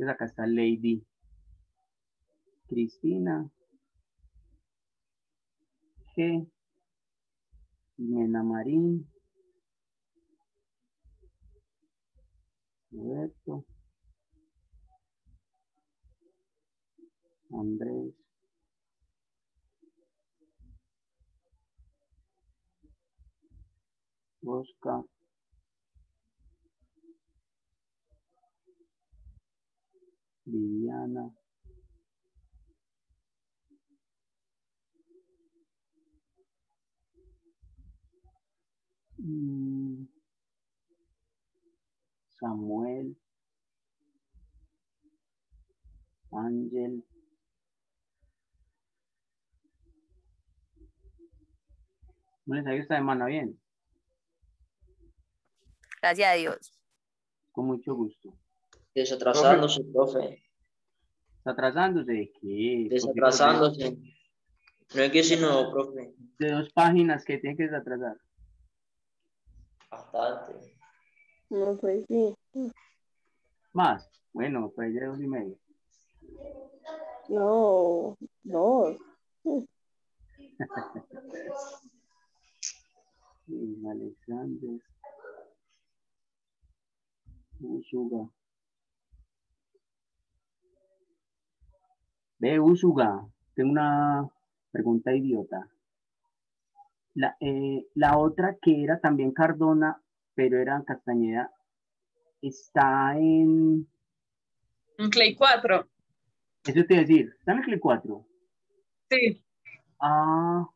Entonces acá está Lady Cristina G. Jimena Marín. Roberto. Andrés. Oscar. Viviana. Mm. Samuel. Ángel. ¿No les ha ido esta semana bien? Gracias a Dios. Con mucho gusto. Desatrasándose, profe. ¿Está atrasándose de qué? Desatrasándose. No hay que decir nuevo, profe. De dos páginas que tiene que desatrasar. Bastante. No, pues sí. Más. Bueno, pues ya dos y medio. No, dos. Alexander. Usuga. Ve, Usuga, tengo una pregunta idiota. La, eh, la otra que era también Cardona, pero era Castañeda, está en... Un Clay 4. Eso te iba a decir, ¿está en el Clip 4? Sí. Ah.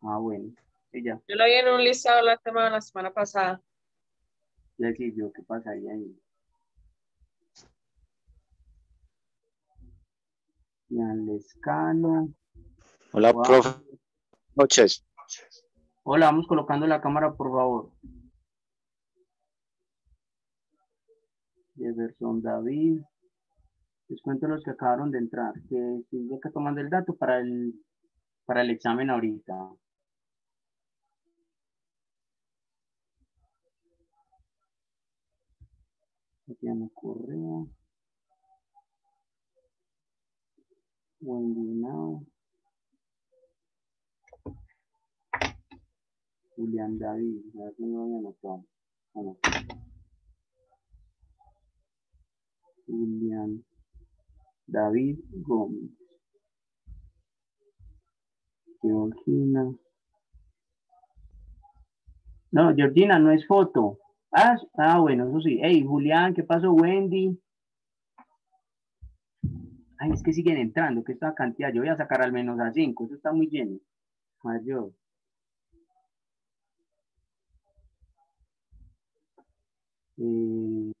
Ah, bueno. Sí, ya. Yo lo vi en un listado la semana, la semana pasada. Ya sí, yo, ¿qué pasa ahí? Ahí? Ian Lescano. Hola, Wow. profe. Noches. Hola, vamos colocando la cámara, por favor. Jefferson David. Les cuento los que acabaron de entrar, que estoy acá tomando el dato para el, para el examen ahorita. Tatiana Correa. Wendy Now. Julián David, a ver si no había anotado. Ah, no. Julián David Gómez. Georgina. No, Georgina, no es foto. Ah, ah, bueno, eso sí. Hey, Julián, ¿qué pasó, Wendy? Ay, es que siguen entrando, que esta cantidad. Yo voy a sacar al menos a cinco, eso está muy lleno. Mayor. Eh,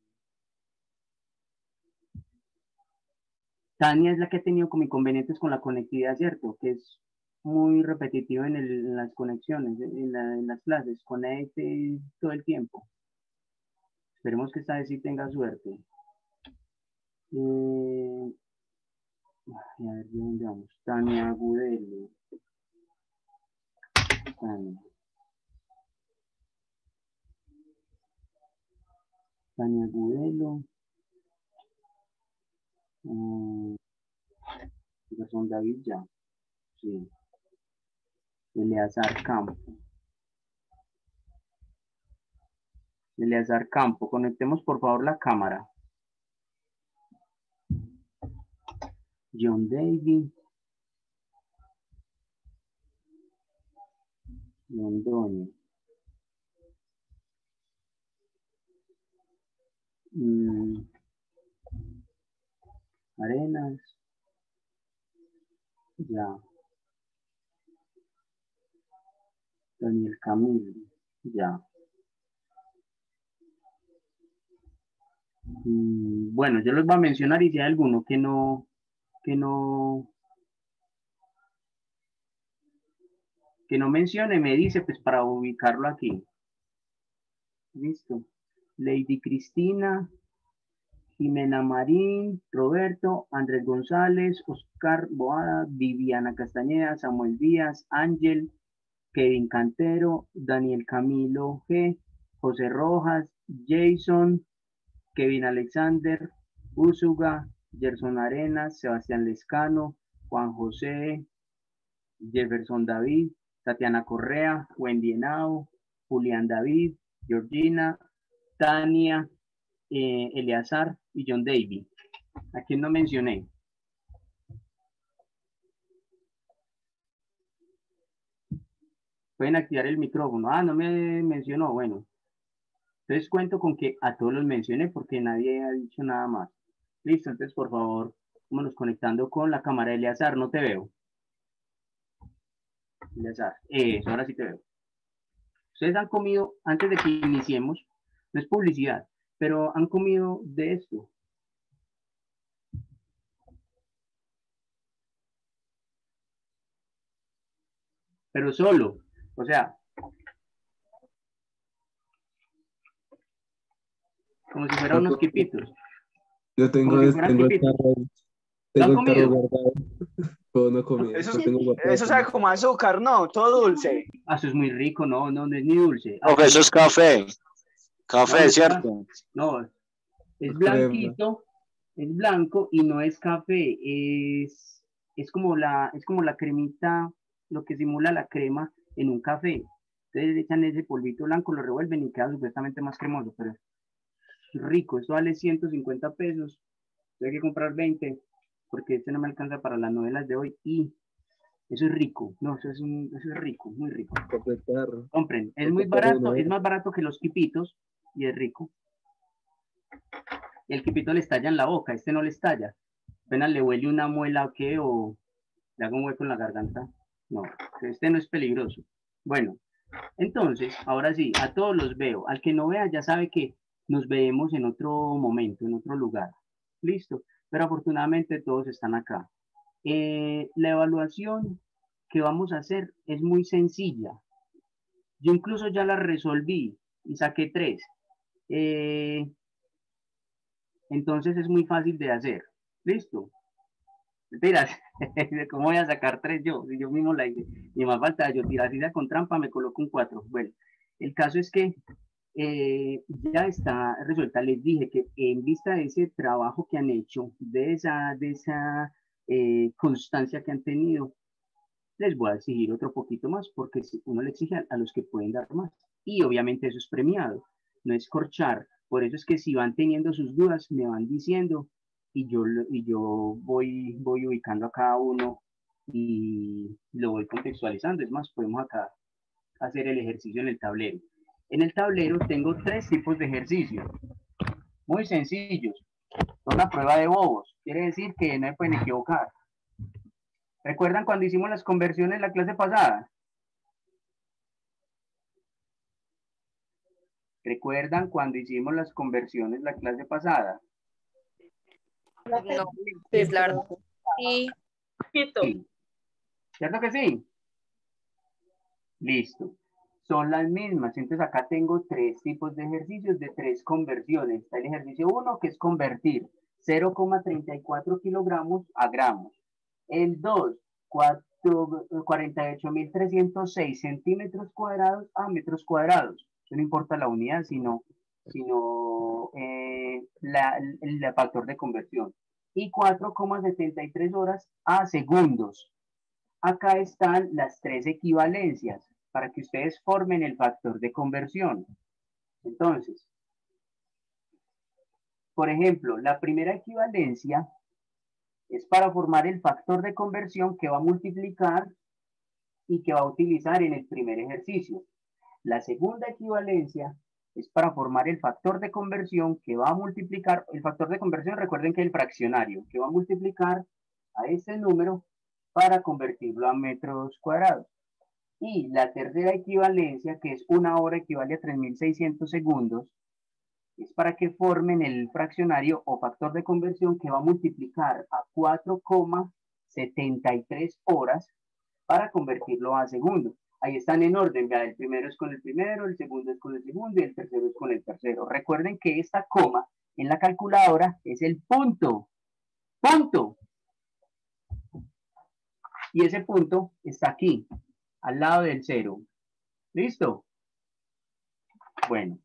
Tania es la que ha tenido como inconvenientes con la conectividad, ¿cierto? Que es muy repetitivo en las conexiones, en, la- en las clases, conecte todo el tiempo. Esperemos que esta vez sí tenga suerte. Eh, ay, a ver, ¿de dónde vamos? Tania Agudelo. Tania. Tania Agudelo. Mm, Jefferson David ya. Sí. Eleazar Campo. Eleazar Campo, conectemos por favor la cámara. John David. Londoño. Mm. Arenas. Ya. Daniel Camilo. Ya. Mm, Bueno, yo les voy a mencionar y si hay alguno que no, que no, que no mencione, me dice pues para ubicarlo aquí. Listo. Lady Cristina, Jimena Marín, Roberto, Andrés González, Oscar Boada, Viviana Castañeda, Samuel Díaz, Ángel, Kevin Cantero, Daniel Camilo G, José Rojas, Jason, Kevin Alexander, Úsuga, Gerson Arenas, Sebastián Lescano, Juan José, Jefferson David, Tatiana Correa, Wendy Henao, Julián David, Georgina, Tania, eh, Eleazar y John Davy. ¿A quién no mencioné? Pueden activar el micrófono. Ah, no me mencionó. Bueno. Entonces cuento con que a todos los mencioné porque nadie ha dicho nada más. Listo, entonces por favor, vámonos conectando con la cámara. Eleazar, no te veo. Eleazar, eso, ahora sí te veo. Ustedes han comido, antes de que iniciemos, no es publicidad, pero han comido de esto. Pero solo, o sea, como si fueran unos quipitos. Yo tengo, si tengo el tarro, ¿Lo han tengo el tarro guardado. Pero no comí. Eso, lo tengo guardado. eso sabe como azúcar, ¿no? Todo dulce. Ah, eso es muy rico, no, no, no es ni dulce. Ah, eso es café. Café. ¿cierto? No, es blanquito, es blanco y no es café, es, es como la, es como la cremita, lo que simula la crema en un café. Entonces le echan ese polvito blanco, lo revuelven y queda supuestamente más cremoso, pero rico, esto vale 150 pesos, hay que comprar 20, porque este no me alcanza para las novelas de hoy y eso es rico, no, eso es, un- eso es rico, muy rico. Compren, es muy barato, es más barato que los quipitos y es rico. Y el quipito le estalla en la boca, este no le estalla. Apenas le huele una muela o qué, o le hago un hueco en la garganta. No, este no es peligroso. Bueno, entonces, ahora sí, a todos los veo. Al que no vea ya sabe que nos vemos en otro momento, en otro lugar. Listo. Pero afortunadamente todos están acá. Eh, la evaluación que vamos a hacer es muy sencilla. Yo incluso ya la resolví y saqué tres. Eh, entonces es muy fácil de hacer. ¿Listo? Mentiras. ¿Cómo voy a sacar tres yo? Si yo mismo la hice. Y más falta yo sea con trampa, me coloco un cuatro. Bueno, el caso es que eh, ya está resuelta. Les dije que en vista de ese trabajo que han hecho, de esa, eh, constancia que han tenido, les voy a exigir otro poquito más porque uno le exige a, a los que pueden dar más. Y obviamente eso es premiado, no es corchar. Por eso es que si van teniendo sus dudas, me van diciendo y yo, y yo voy, voy ubicando a cada uno y lo voy contextualizando. Es más, podemos acá hacer el ejercicio en el tablero. En el tablero tengo tres tipos de ejercicios, muy sencillos. Son una prueba de bobos, quiere decir que no me pueden equivocar. ¿Recuerdan cuando hicimos las conversiones en la clase pasada? ¿Recuerdan cuando hicimos las conversiones la clase pasada? No, pues la verdad. Sí. ¿Cierto que sí? Listo. Son las mismas. Entonces acá tengo tres tipos de ejercicios de tres conversiones. Está el ejercicio 1 que es convertir 0,34 kilogramos a gramos. El 2, 48.306 centímetros cuadrados a metros cuadrados. No importa la unidad, sino, sino eh, la- el factor de conversión. Y 4,73 horas a segundos. Acá están las tres equivalencias para que ustedes formen el factor de conversión. Entonces, por ejemplo, la primera equivalencia es para formar el factor de conversión que va a multiplicar y que va a utilizar en el primer ejercicio. La segunda equivalencia es para formar el factor de conversión que va a multiplicar, el factor de conversión, recuerden que es el fraccionario, que va a multiplicar a este número para convertirlo a metros cuadrados. Y la tercera equivalencia, que es una hora equivale a 3.600 segundos, es para que formen el fraccionario o factor de conversión que va a multiplicar a 4,73 horas para convertirlo a segundo. Ahí están en orden, vea, el primero es con el primero, el segundo es con el segundo y el tercero es con el tercero. Recuerden que esta coma en la calculadora es el punto. Punto. Y ese punto está aquí, al lado del cero. ¿Listo? Bueno,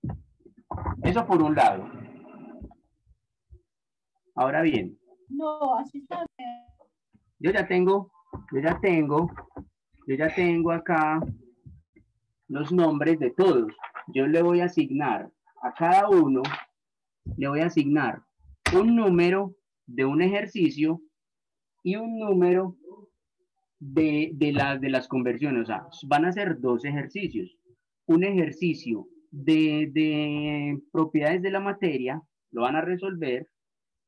eso por un lado. Ahora bien, No, así está. yo ya tengo, yo ya tengo, yo ya tengo acá los nombres de todos. Yo le voy a asignar a cada uno, le voy a asignar un número de un ejercicio y un número de, de, la- de las conversiones. O sea, van a ser dos ejercicios. Un ejercicio de, de propiedades de la materia, lo van a resolver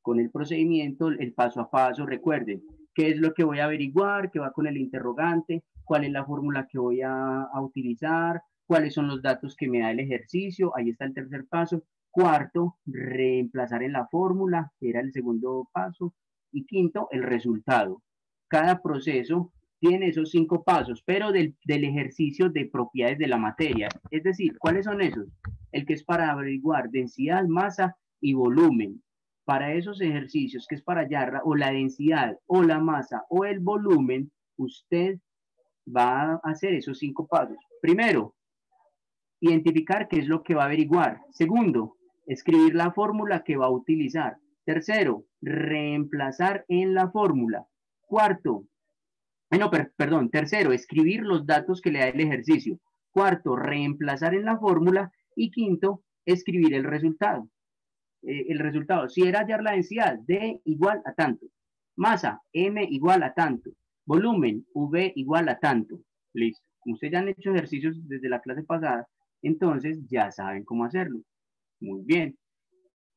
con el procedimiento, el paso a paso. Recuerden, qué es lo que voy a averiguar, qué va con el interrogante, cuál es la fórmula que voy a, a utilizar, cuáles son los datos que me da el ejercicio. Ahí está el tercer paso. Cuarto, reemplazar en la fórmula, que era el segundo paso. Y quinto, el resultado. Cada proceso tiene esos cinco pasos, pero del, del ejercicio de propiedades de la materia. Es decir, ¿cuáles son esos? El que es para averiguar densidad, masa y volumen. Para esos ejercicios, que es para hallar la- o la densidad, o la masa, o el volumen, usted va a hacer esos cinco pasos. Primero, identificar qué es lo que va a averiguar. Segundo, escribir la fórmula que va a utilizar. Tercero, reemplazar en la fórmula. Cuarto, no, per- perdón, tercero, escribir los datos que le da el ejercicio. Cuarto, reemplazar en la fórmula. Y quinto, escribir el resultado. Eh, el resultado, si era hallar la densidad, D igual a tanto. Masa, M igual a tanto. Volumen, V igual a tanto. Listo. Ustedes ya han hecho ejercicios desde la clase pasada, entonces ya saben cómo hacerlo. Muy bien.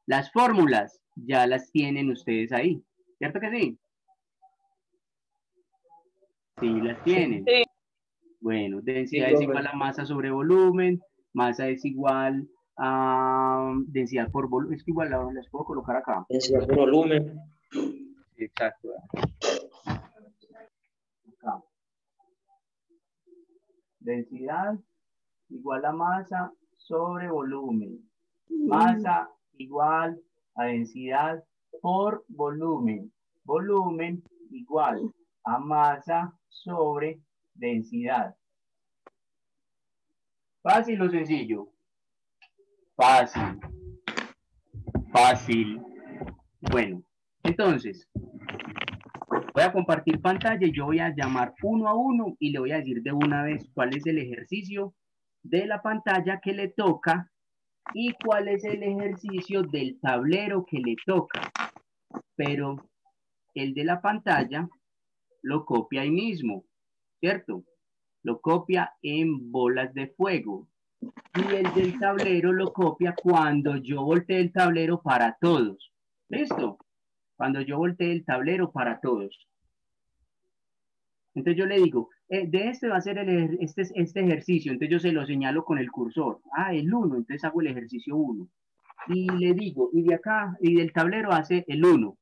Las fórmulas ya las tienen ustedes ahí. ¿Cierto que sí? Sí, las tienen. Sí. Bueno, densidad Sí, es igual a masa sobre volumen, masa es igual a densidad por volumen. Es que igual la- las puedo colocar acá. Densidad por volumen. Exacto. Acá. Densidad igual a masa sobre volumen. Masa igual a densidad por volumen. Volumen igual a masa sobre densidad. ¿Fácil o sencillo? Fácil. Fácil. Bueno, entonces, voy a compartir pantalla y yo voy a llamar uno a uno y le voy a decir de una vez cuál es el ejercicio de la pantalla que le toca y cuál es el ejercicio del tablero que le toca. Pero el de la pantalla lo copia ahí mismo, ¿cierto? Lo copia en bolas de fuego. Y el del tablero lo copia cuando yo voltee el tablero para todos. ¿Listo? Cuando yo voltee el tablero para todos. Entonces yo le digo, eh, de este va a ser el, este, este ejercicio. Entonces yo se lo señalo con el cursor. Ah, el 1. Entonces hago el ejercicio 1. Y le digo, y de acá, y del tablero hace el 1.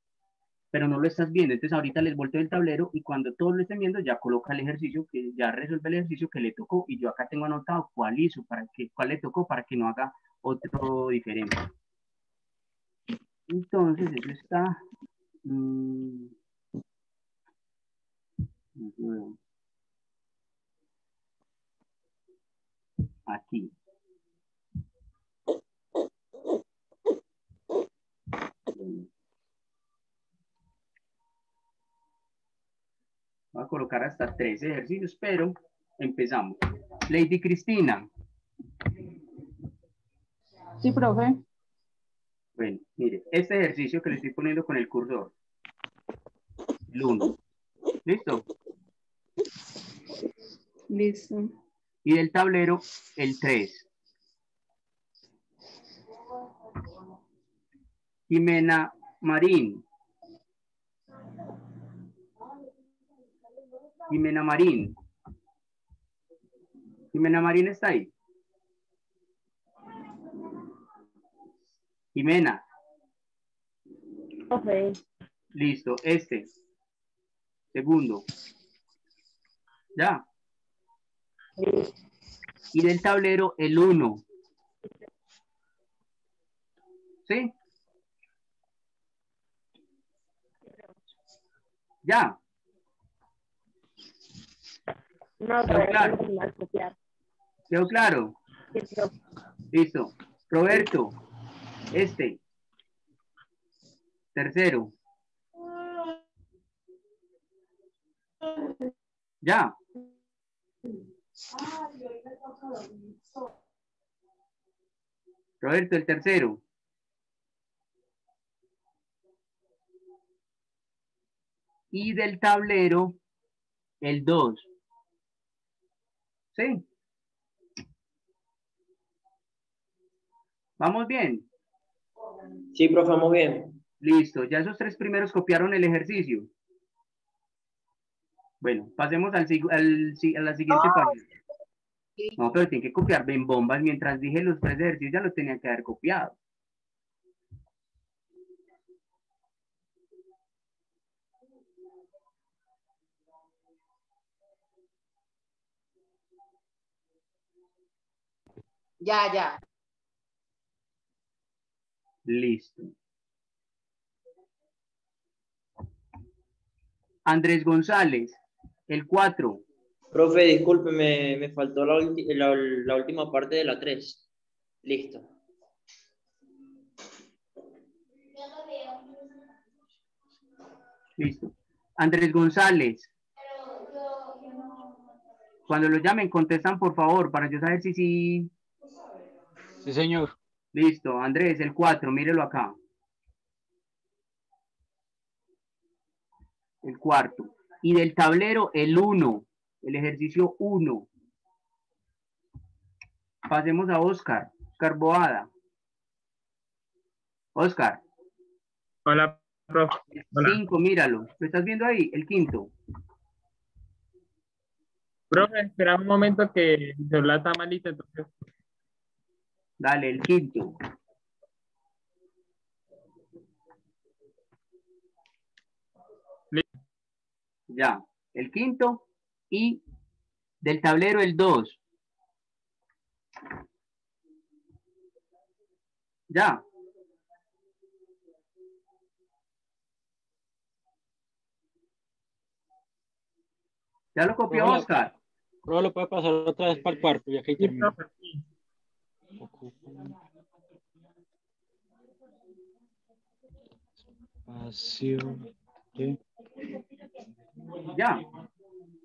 Pero no lo estás viendo. Entonces ahorita les volteo el tablero y cuando todos lo estén viendo ya coloca el ejercicio, que ya resuelve el ejercicio que le tocó. Y yo acá tengo anotado cuál hizo, para que, cuál le tocó para que no haga otro diferente. Entonces eso está... mm, bueno. Aquí. Bueno. Voy a colocar hasta tres ejercicios, pero empezamos. Lady Cristina. Sí, profe. Bueno, mire, este ejercicio que le estoy poniendo con el cursor. El 1. ¿Listo? Listo. Y del tablero, el 3. Jimena Marín. Jimena Marín. Jimena Marín está ahí. Jimena, listo, este. Segundo. Ya. Y del tablero, el 1. ¿Sí? Ya. No, Pero claro. copiar. ¿Quedó claro? Sí, profe. Listo. Roberto, este. Tercero. Ya. Roberto, el tercero. Y del tablero, el 2. ¿Sí? ¿Vamos bien? Sí, profe, vamos bien. Listo, ya esos tres primeros copiaron el ejercicio. Bueno, pasemos al, sig- al a la siguiente página. No, pero tienen que copiar bien bombas. Mientras dije los tres ejercicios, ya los tenían que haber copiado. Ya, ya. Listo. Andrés González, el 4. Profe, disculpe, me, me faltó la, ulti- la, la última parte de la 3. Listo. Listo. Andrés González. Cuando lo llamen, contestan por favor, para yo saber si sí. Sí, señor. Listo, Andrés, el 4, mírelo acá. El cuarto. Y del tablero, el 1, el ejercicio 1. Pasemos a Oscar, Oscar Boada. Oscar, Hola, profe. Hola. 5, míralo. ¿Lo estás viendo ahí? El quinto. Profe, espera un momento que mi celular está malito, entonces. Dale, el quinto. Ya, el quinto y del tablero el 2. Ya. Ya lo copió. Oscar. Pero lo puede pasar otra vez para el cuarto y aquí Sí, termina. profe, Ya.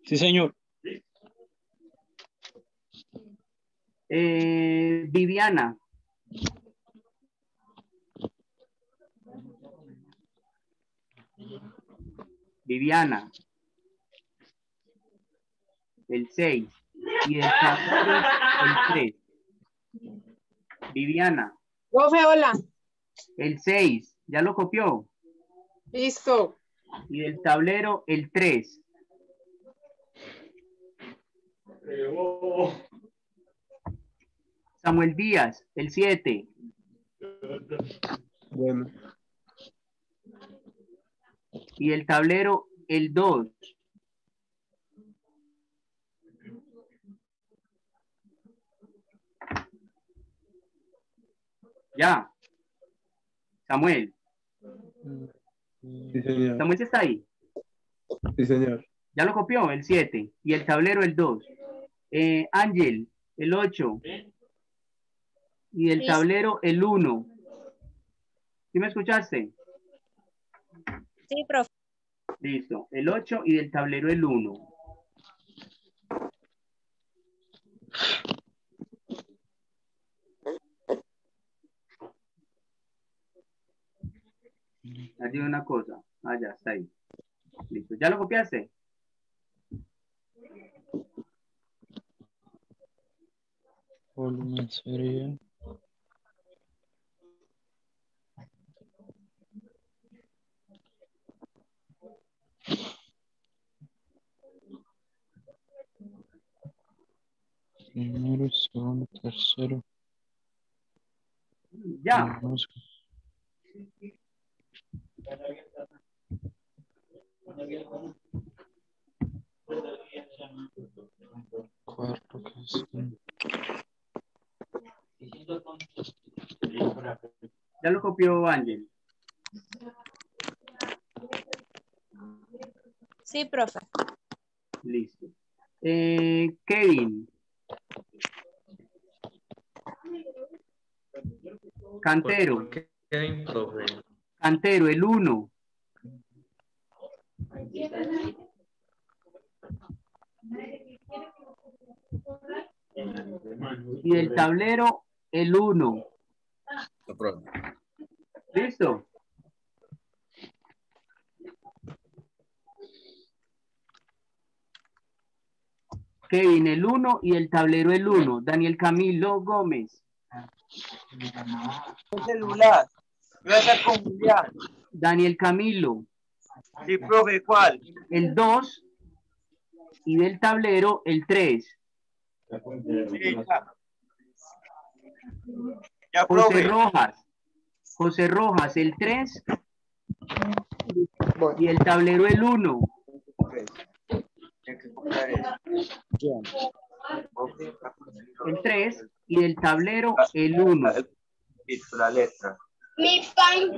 Sí, señor. Eh, Viviana. Viviana. El 6. Y el 3. Viviana. Profe, hola. El 6. ¿Ya lo copió? Listo. Y del tablero el 3. Samuel Díaz, el 7. Bueno, Y el tablero el 2. Ya. Samuel. sí, señor. Samuel está ahí. Sí, señor. Ya lo copió, el 7. Y el tablero el 2. Eh, Ángel, el 8. Y el Sí. tablero el 1. ¿Sí me escuchaste? Sí, profe. Listo. El 8 y del tablero el 1. Allí una cosa. Ah, ya está ahí. Listo. ¿Ya lo copiaste? Volumen sería. Primero, segundo, tercero. Ya. Vamos. Cuarto, quinto. Ya lo copió Ángel. Sí, profe. Listo. Eh, Kevin. Cantero. Kevin, profe. Cantero, el 1. Y del tablero, el 1. ¿Listo? Kevin, el 1 y el tablero, el 1. Daniel Camilo Gómez. Celular. Daniel Camilo, Sí, profe, ¿cuál? el 2 y del tablero, el 3. Sí, ya. Ya, José profe. Rojas. José Rojas, el 3 y el tablero, el 1. El 3 y del tablero, el 1. Listo, la letra.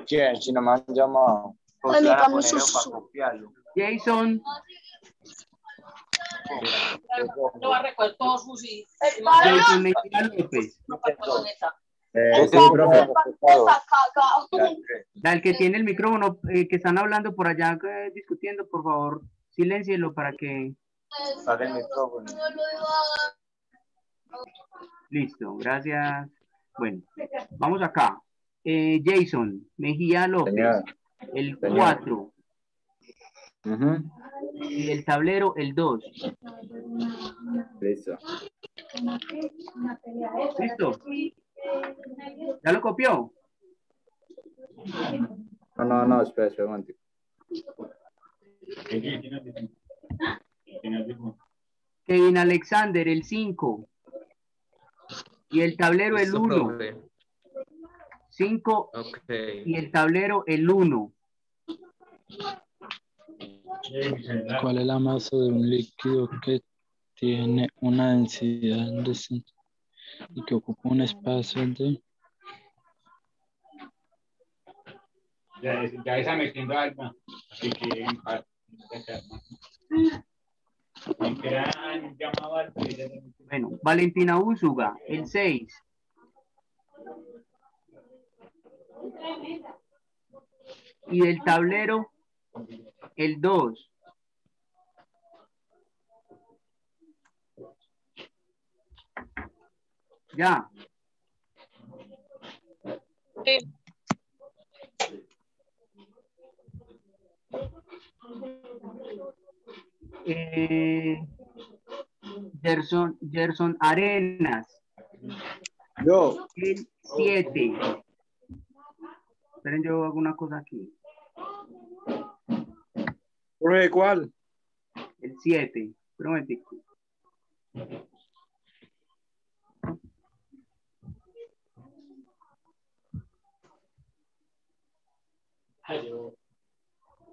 ¿Quién? Si no me han llamado. Pues van a ponerlo para copiarlo. Jason, No va a recoger todos sus Jason Mejía López. Profe. El que tiene el micrófono, eh, que están hablando por allá eh, discutiendo, por favor, silencielo para que. Sale el micrófono. Listo, gracias. Bueno, vamos acá. Eh, Jason Mejía López, Señor. el Señor. 4 Ujú. y el tablero, el 2. Listo. ¿Listo? ¿Ya lo copió? No, no, no, espera, espera un momentico. Kevin Alexander, el 5 y el tablero, el Listo, 1. Profe. 5 Ok. y el tablero, el 1. ¿Cuál es la masa de un líquido que tiene una densidad de y que ocupa un espacio de Ya, ya esa metiendo alma. Así que ah, Bueno, Valentina Úsuga, el 6. Y del tablero, el 2. Ya. Sí. Eh, Gerson, Gerson Arenas, Yo. el 7. Esperen, yo hago una cosa aquí. Profe, ¿cuál? El 7. Prometico.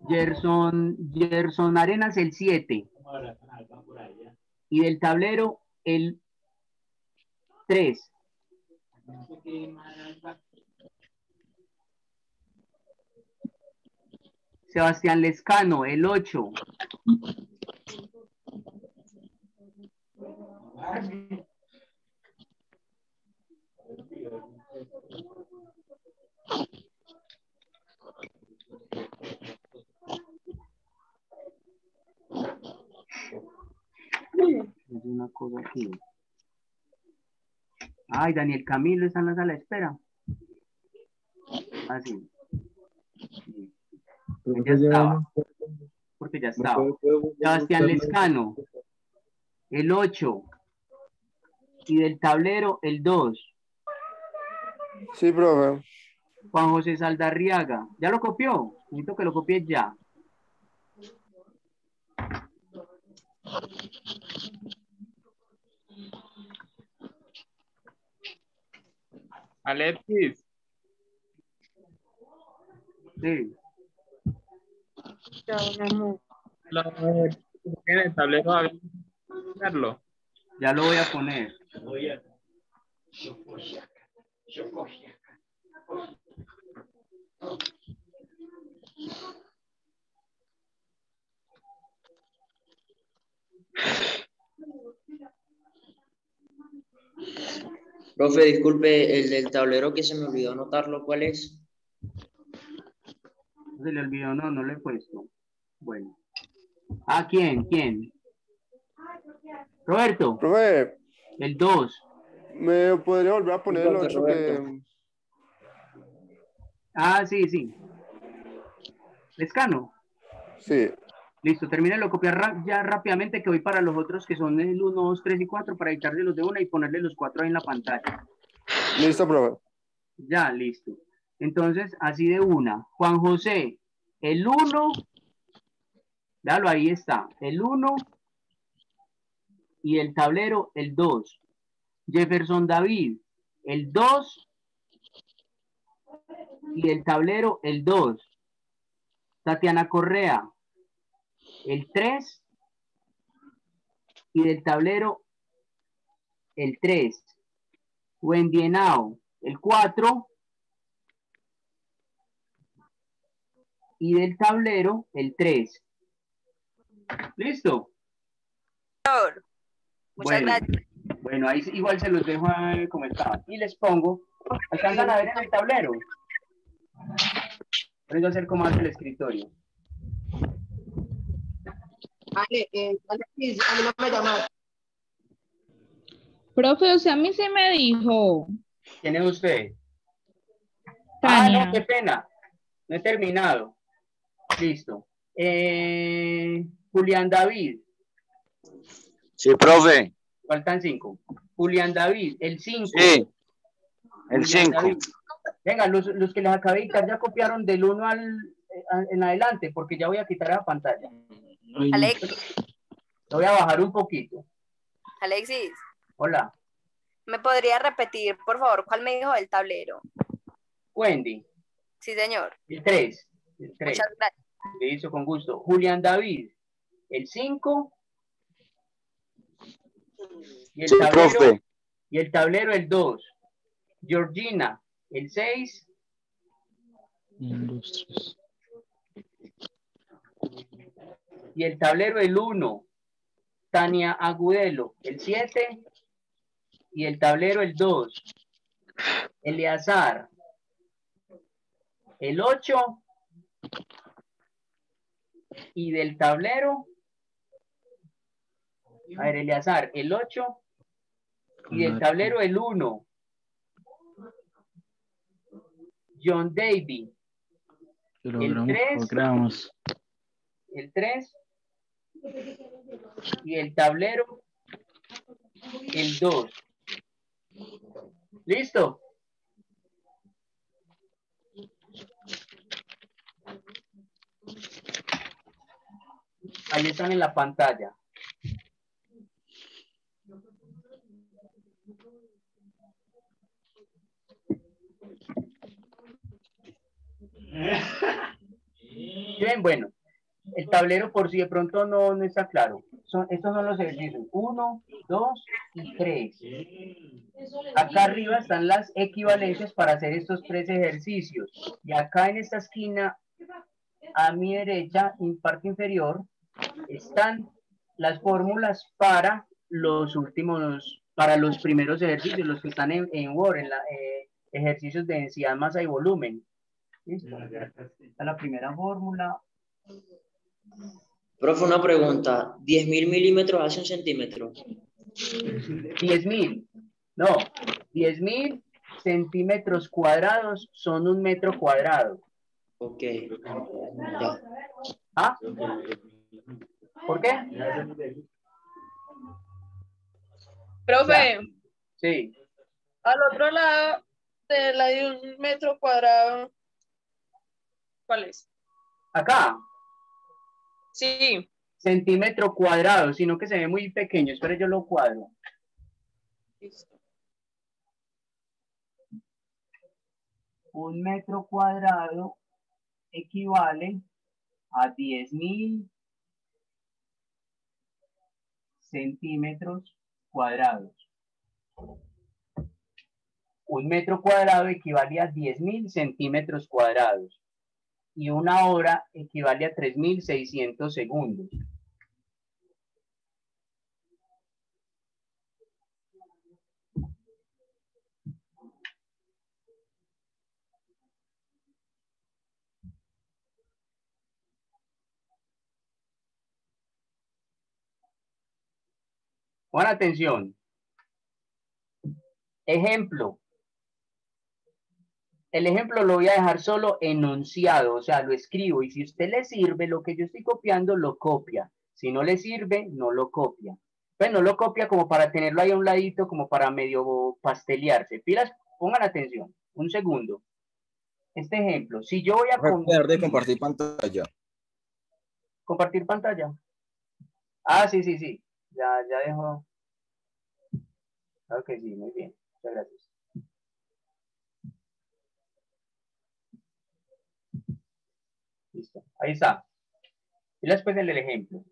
Gerson, Gerson Arenas el 7. Y del tablero el 3. Sebastián Lescano el 8. Es una cosa aquí. Ay, Daniel Camilo está en la sala de espera. Así. Ya estaba. Porque ya estaba. Sebastián Lescano, el 8. Y del tablero, el 2. Sí, profe. Juan José Saldarriaga. ¿Ya lo copió? Necesito que lo copies ya. Alexis, Sí. Lo en el tablero a verlo. Ya lo voy a poner. Profe, disculpe, el del tablero que se me olvidó anotarlo, ¿cuál es? Se le olvidó, no, no lo he puesto. Bueno. ¿A quién? ¿Quién? Roberto, Profe, el 2. ¿me podría volver a poner el Igual que 8 que... Ah, sí, sí. Escano. Sí, Listo, termínalo de copiar ya rápidamente que voy para los otros que son el 1, 2, 3 y 4 para editarle los de una y ponerle los cuatro ahí en la pantalla. listo, profe. Ya, listo. Entonces, así de una. Juan José, el 1, dalo, ahí está. El 1 y el tablero, el 2. Jefferson David, el 2 y el tablero, el 2. Tatiana Correa, el 3 y del tablero, el 3. Wendy Henao, el 4 y del tablero, el 3. ¿Listo? Muchas bueno, gracias. Bueno, ahí igual se los dejo como estaban. Y les pongo, alcanzan a ver en el tablero. Voy a hacer como hace el escritorio. Ale, eh, a mí no me llamas. Profe, o sea, a mí se me dijo. ¿Quién es usted? Ah, Tania. no, qué pena. No he terminado. Listo. Eh, Julián David. Sí, profe. Faltan cinco. Julián David, el 5. Sí. El 5. Venga, los, los que les acabé de dictar ya copiaron del 1 al, eh, a- en adelante, porque ya voy a quitar la pantalla. Alex, Lo voy a bajar un poquito. Alexis, Hola, ¿me podría repetir, por favor, cuál me dijo del tablero? Wendy, Sí, señor. el 3. El 3. Muchas gracias. Le hizo con gusto. Julián David, el 5. Y el Sí, tablero, profe. y el tablero el 2. Georgina, el 6. Un, dos, tres. Y el tablero el 1. Tania Agudelo, el 7. Y el tablero el 2. Eleazar, el 8. Y del tablero, a ver, Eleazar, el 8. Y del tablero el 1. John Davy, El logramos, tres. logramos. el 3 y el tablero el 2. ¿Listo? Ahí están en la pantalla. Bien, bueno. El tablero por si de pronto no, no está claro. Son, estos son los ejercicios. Uno, dos y tres. Acá arriba están las equivalencias para hacer estos tres ejercicios. Y acá en esta esquina, a mi derecha, en parte inferior, están las fórmulas para los últimos, para los primeros ejercicios, los que están en, en Word, en la, eh, ejercicios de densidad, masa y volumen. ¿Listo? Esta es la primera fórmula. Profe, una pregunta. ¿10.000 milímetros hace un centímetro? 10.000. No, 10.000 centímetros cuadrados son un metro cuadrado. Ok. Ya. ¿Ah? ¿Por qué? Profe, Sí. al otro lado de la de un metro cuadrado, ¿cuál es? Acá, Sí, centímetro cuadrado, sino que se ve muy pequeño. Espera, yo lo cuadro. listo. Un metro cuadrado equivale a 10.000 centímetros cuadrados. Un metro cuadrado equivale a 10.000 centímetros cuadrados y una hora equivale a 3.600 segundos. Pon atención. Ejemplo, el ejemplo lo voy a dejar solo enunciado, o sea, lo escribo. Y si usted le sirve, lo que yo estoy copiando, lo copia. Si no le sirve, no lo copia. Pues no lo copia como para tenerlo ahí a un ladito, como para medio pastelearse. Pilas, pongan atención. Un segundo. Este ejemplo, si yo voy a... Recuerde de compartir pantalla. Compartir pantalla. Ah, sí, sí, sí. Ya, ya dejo. Claro que sí, muy bien. Muchas gracias. Ahí está. Y después el ejemplo.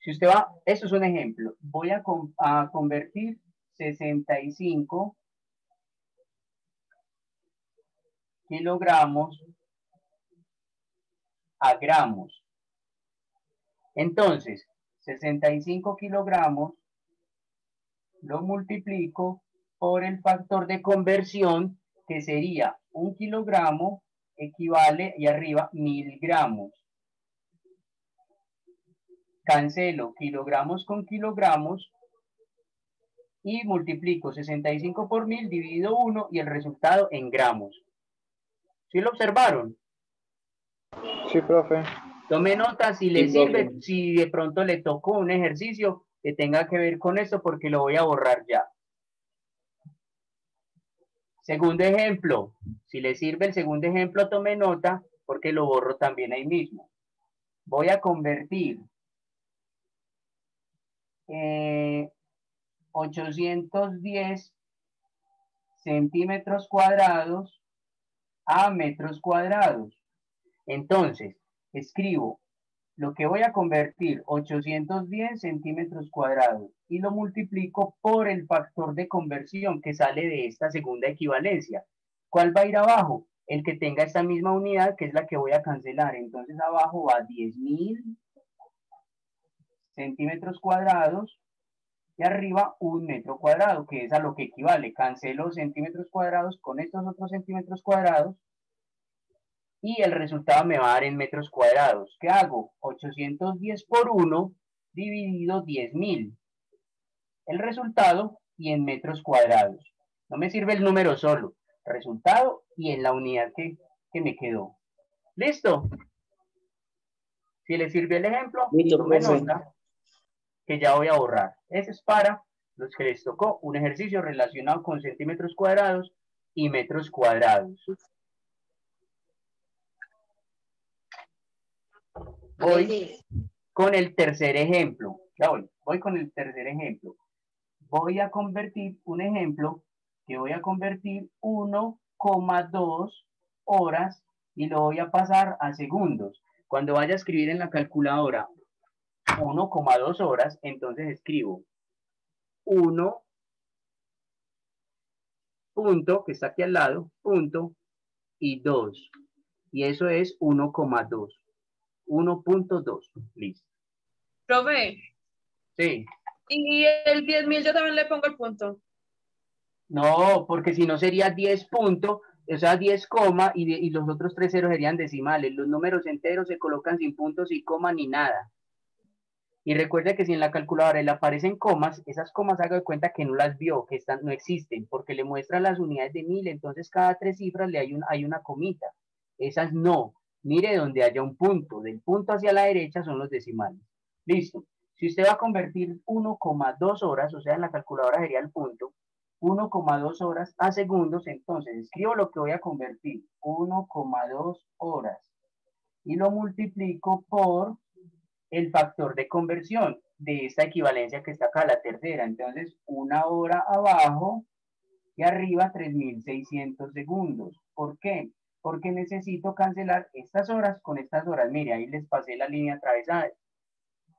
Si usted va, eso es un ejemplo. Voy a, a convertir 65 kilogramos a gramos. Entonces, 65 kilogramos lo multiplico por el factor de conversión que sería un kilogramo equivale y arriba mil gramos. Cancelo kilogramos con kilogramos y multiplico 65 por mil dividido 1 y el resultado en gramos. ¿Sí lo observaron? Sí, profe. Tome nota si le Sí, sirve, profe. si de pronto le tocó un ejercicio que tenga que ver con esto porque lo voy a borrar ya. Segundo ejemplo, si le sirve el segundo ejemplo, tome nota porque lo borro también ahí mismo. Voy a convertir eh, 810 centímetros cuadrados a metros cuadrados. Entonces, escribo lo que voy a convertir 810 centímetros cuadrados y lo multiplico por el factor de conversión que sale de esta segunda equivalencia. ¿Cuál va a ir abajo? El que tenga esta misma unidad, que es la que voy a cancelar. Entonces abajo va 10.000 centímetros cuadrados y arriba un metro cuadrado, que es a lo que equivale. Cancelo centímetros cuadrados con estos otros centímetros cuadrados y el resultado me va a dar en metros cuadrados. ¿Qué hago? 810 por 1 dividido 10.000. El resultado y en metros cuadrados. No me sirve el número solo. Resultado y en la unidad que, que me quedó. ¿Listo? Si le sirve el ejemplo, tome nota que ya voy a borrar. Ese es para los que les tocó un ejercicio relacionado con centímetros cuadrados y metros cuadrados. Voy con el tercer ejemplo. Ya voy, voy con el tercer ejemplo. Voy a convertir un ejemplo que voy a convertir 1,2 horas y lo voy a pasar a segundos. Cuando vaya a escribir en la calculadora 1,2 horas, entonces escribo 1 punto, que está aquí al lado, punto, y 2. Y eso es 1,2. 1.2. Listo. Profe, Sí. y el 10.000 yo también le pongo el punto. No, porque si no sería 10 punto, o sea, 10 coma y, de- y los otros tres ceros serían decimales. Los números enteros se colocan sin puntos y coma ni nada. Y recuerde que si en la calculadora le aparecen comas, esas comas haga de cuenta que no las vio, que están, no existen, porque le muestran las unidades de mil, entonces cada tres cifras le hay, un, hay una comita. Esas no. Mire donde haya un punto. Del punto hacia la derecha son los decimales. Listo. Si usted va a convertir 1,2 horas, o sea, en la calculadora sería el punto, 1,2 horas a segundos, entonces escribo lo que voy a convertir, 1,2 horas, y lo multiplico por el factor de conversión de esta equivalencia que está acá, la tercera. Entonces, una hora abajo y arriba 3.600 segundos. ¿Por qué? Porque necesito cancelar estas horas con estas horas. Mire, ahí les pasé la línea atravesada.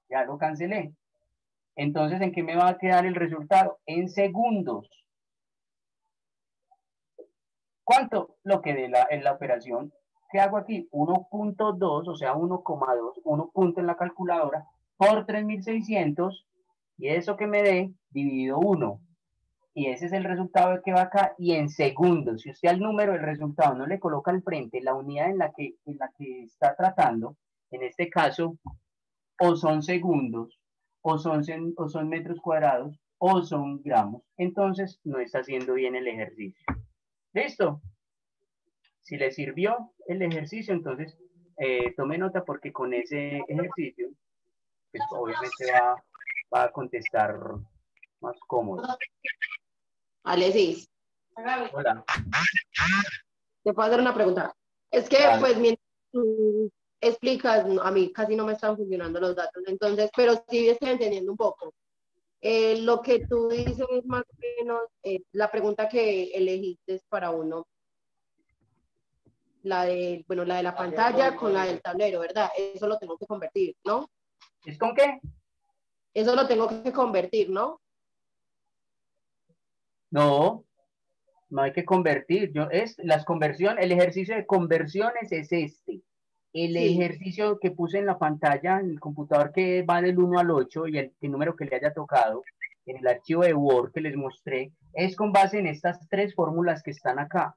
Ya lo cancelé. Entonces, ¿en qué me va a quedar el resultado? En segundos. ¿Cuánto? Lo que en la operación. ¿Qué hago aquí? 1.2, o sea, 1,2, 1 punto en la calculadora, por 3.600, y eso que me dé, dividido 1. Y ese es el resultado que va acá, y en segundos. Si usted al número, el resultado, no le coloca al frente la unidad en la que, en la que está tratando, en este caso, o son segundos, o son, o son metros cuadrados, o son gramos. Entonces no está haciendo bien el ejercicio. ¿Listo? Si le sirvió el ejercicio, entonces eh, tome nota porque con ese ejercicio, pues, obviamente va, va a contestar más cómodo. Alexis, Hola. te puedo hacer una pregunta. Es que, pues, mientras tú explicas, a mí casi no me están funcionando los datos, entonces, pero sí estoy entendiendo un poco. Eh, lo que tú dices es más o menos eh, la pregunta que elegiste para uno, la de, bueno, la de la pantalla con la del tablero, ¿verdad? Eso lo tengo que convertir, ¿no? ¿Es con qué? Eso lo tengo que convertir, ¿no? No, no hay que convertir. Yo, es las conversiones, el ejercicio de conversiones es este. El Sí. ejercicio que puse en la pantalla, en el computador que va del 1 al 8 y el, el número que le haya tocado, en el archivo de Word que les mostré, es con base en estas tres fórmulas que están acá.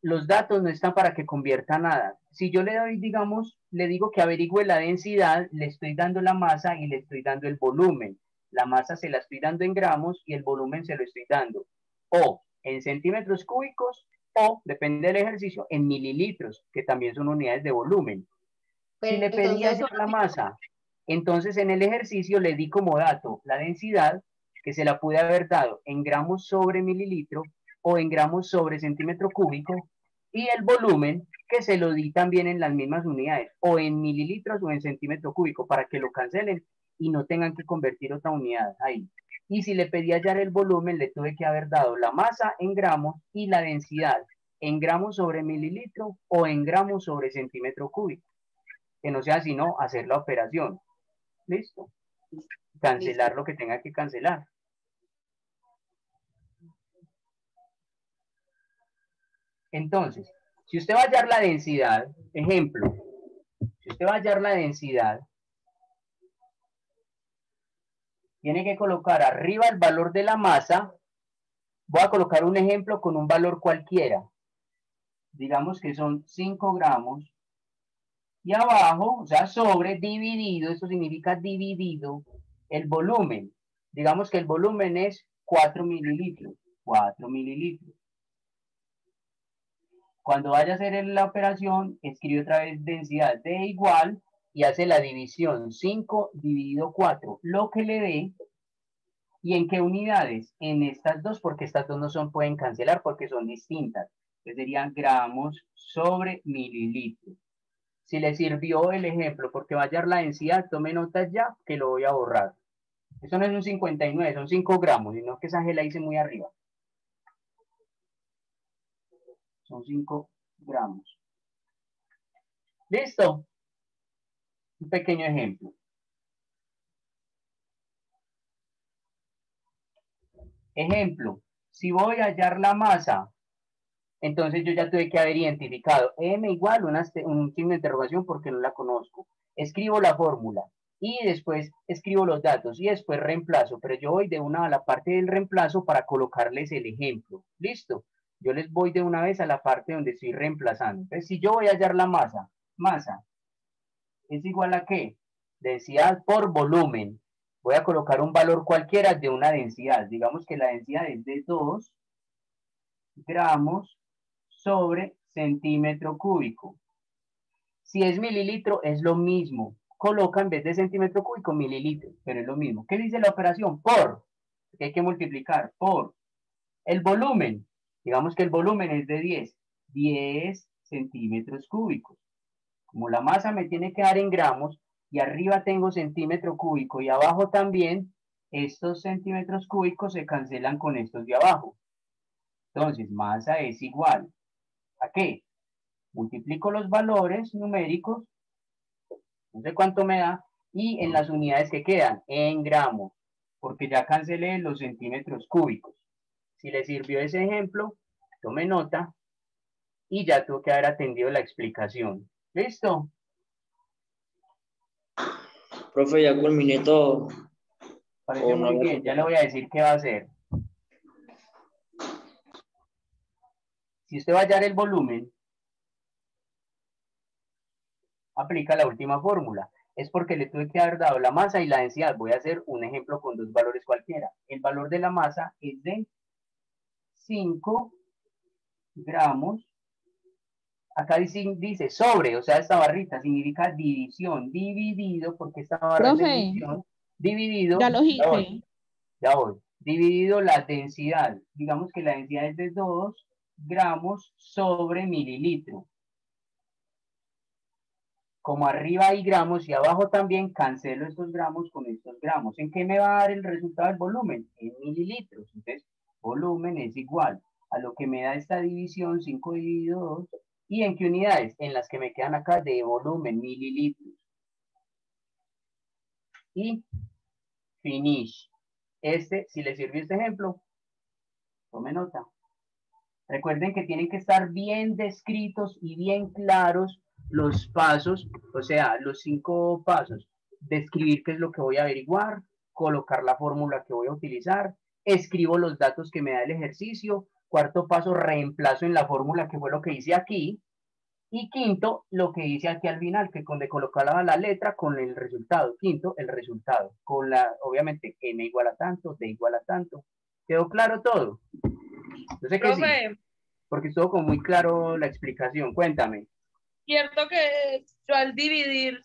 Los datos no están para que convierta nada. Si yo le doy, digamos, le digo que averigüe la densidad, le estoy dando la masa y le estoy dando el volumen. La masa se la estoy dando en gramos y el volumen se lo estoy dando o en centímetros cúbicos o, depende del ejercicio, en mililitros, que también son unidades de volumen. Si le pedía entonces, yo la masa, entonces en el ejercicio le di como dato la densidad, que se la pude haber dado en gramos sobre mililitro o en gramos sobre centímetro cúbico, y el volumen, que se lo di también en las mismas unidades, o en mililitros o en centímetro cúbico, para que lo cancelen y no tengan que convertir otra unidad ahí. Y si le pedí hallar el volumen, le tuve que haber dado la masa en gramos y la densidad en gramos sobre mililitro o en gramos sobre centímetro cúbico. Que no sea sino hacer la operación. ¿Listo? Cancelar lo que tenga que cancelar. Entonces, si usted va a hallar la densidad, ejemplo, si usted va a hallar la densidad, tiene que colocar arriba el valor de la masa. Voy a colocar un ejemplo con un valor cualquiera. Digamos que son 5 gramos. Y abajo, o sea, sobre, dividido, eso significa dividido, el volumen. Digamos que el volumen es 4 mililitros. 4 mililitros. Cuando vaya a hacer la operación, escribe otra vez densidad de igual y hace la división 5 dividido 4, lo que le dé. ¿Y en qué unidades? En estas dos, porque estas dos no son, pueden cancelar porque son distintas. Entonces serían gramos sobre mililitros. Si le sirvió el ejemplo, porque va a hallar la densidad, tome nota ya que lo voy a borrar. Eso no es un 59, son 5 gramos, sino que esa G la hice muy arriba. Son 5 gramos. ¿Listo? Un pequeño ejemplo. Ejemplo, si voy a hallar la masa, entonces yo ya tuve que haber identificado m igual una, un signo de interrogación porque no la conozco. Escribo la fórmula y después escribo los datos y después reemplazo, pero yo voy de una a la parte del reemplazo para colocarles el ejemplo. ¿Listo? Yo les voy de una vez a la parte donde estoy reemplazando. Entonces, si yo voy a hallar la masa, masa es igual a qué? Densidad por volumen. Voy a colocar un valor cualquiera de una densidad. Digamos que la densidad es de 2 gramos sobre centímetro cúbico. Si es mililitro, es lo mismo. Coloca en vez de centímetro cúbico mililitro, pero es lo mismo. ¿Qué dice la operación? Por. Que hay que multiplicar por el volumen. Digamos que el volumen es de 10. 10 centímetros cúbicos. Como la masa me tiene que dar en gramos y arriba tengo centímetro cúbico y abajo también, estos centímetros cúbicos se cancelan con estos de abajo. Entonces, masa es igual. ¿A qué? Multiplico los valores numéricos, no sé cuánto me da, y en las unidades que quedan, en gramos, porque ya cancelé los centímetros cúbicos. Si le sirvió ese ejemplo, tome nota y ya tuvo que haber atendido la explicación. ¿Listo? Profe, ya culminé todo. Parece Oh, muy no, bien, ya le voy a decir qué va a hacer. Si usted va a hallar el volumen, aplica la última fórmula. es porque le tuve que haber dado la masa y la densidad. Voy a hacer un ejemplo con dos valores cualquiera. El valor de la masa es de 5 gramos. Acá dice, dice sobre, o sea, esta barrita significa división, dividido, porque esta barra es división, dividido. Ya lo voy, hice. ya voy. Dividido la densidad. Digamos que la densidad es de 2 gramos sobre mililitro. Como arriba hay gramos y abajo también cancelo estos gramos con estos gramos. ¿En qué me va a dar el resultado del volumen? En mililitros. Entonces, volumen es igual a lo que me da esta división 5 dividido 2. ¿Y en qué unidades? En las que me quedan acá de volumen, mililitros. Y finish. Este, si les sirvió este ejemplo, tome nota. Recuerden que tienen que estar bien descritos y bien claros los pasos, o sea, los cinco pasos. Describir qué es lo que voy a averiguar, colocar la fórmula que voy a utilizar, escribo los datos que me da el ejercicio, cuarto paso, reemplazo en la fórmula que fue lo que hice aquí, y quinto, lo que hice aquí al final, que donde colocaba la letra con el resultado. Quinto, el resultado. Con la, obviamente, n igual a tanto, d igual a tanto. ¿Quedó claro todo? Yo sé que sí, porque estuvo como muy claro la explicación. Cuéntame. cierto que yo al dividir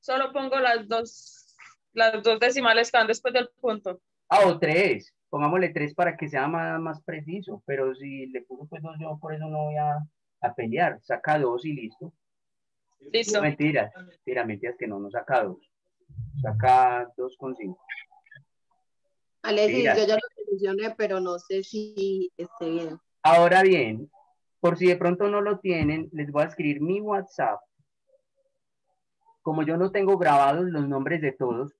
solo pongo las dos, las dos decimales que van después del punto. Ah, o tres. Pongámosle tres para que sea más, más preciso. Pero si le pongo pues dos, yo por eso no voy a, a pelear. Saca dos y listo. Listo. Mentiras. Mira, mentiras que no, no saca dos. Saca dos con cinco. Alexis, yo ya lo solucioné, pero no sé si esté bien. Ahora bien, por si de pronto no lo tienen, les voy a escribir mi WhatsApp. Como yo no tengo grabados los nombres de todos,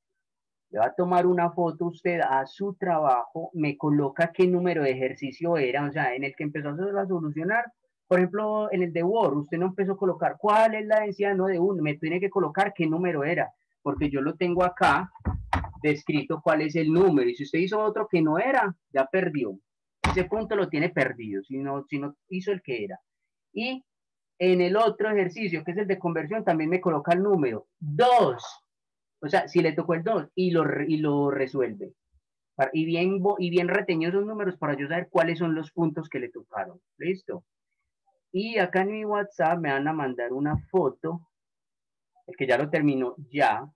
le va a tomar una foto usted a su trabajo, me coloca qué número de ejercicio era, o sea, en el que empezó a solucionar. Por ejemplo, en el de Word, usted no empezó a colocar cuál es la densidad, no de uno, me tiene que colocar qué número era, porque yo lo tengo acá descrito cuál es el número, y si usted hizo otro que no era, ya perdió ese punto lo tiene perdido, si no, si no hizo el que era. Y en el otro ejercicio, que es el de conversión, también me coloca el número 2. O sea, si le tocó el 2 y lo, y lo resuelve. Y bien, y bien reteñido esos números para yo saber cuáles son los puntos que le tocaron. ¿Listo? Y acá en mi WhatsApp me van a mandar una foto, el que ya lo terminó ya,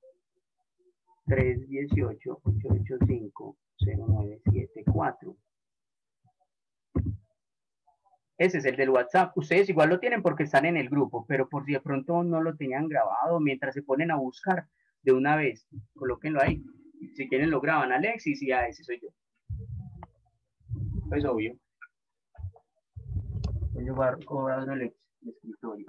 318-885-0974. Ese es el del WhatsApp. Ustedes igual lo tienen porque están en el grupo, pero por si de pronto no lo tenían grabado, mientras se ponen a buscar de una vez, colóquenlo ahí. Si quieren lo graban, Alexis, y a ese soy yo. Es obvio. El ex- el escritorio.